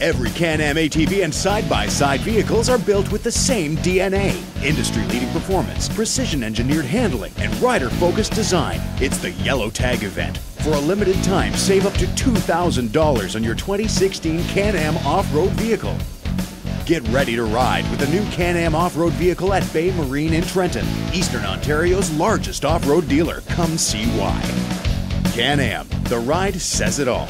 Every Can Am ATV and side by side vehicles are built with the same DNA industry leading performance, precision engineered handling, and rider focused design. It's the Yellow Tag event. For a limited time, save up to $2,000 on your 2016 Can Am off road vehicle. Get ready to ride with the new Can Am off road vehicle at Bay Marine in Trenton, Eastern Ontario's largest off road dealer. Come see why. Can Am, the ride says it all.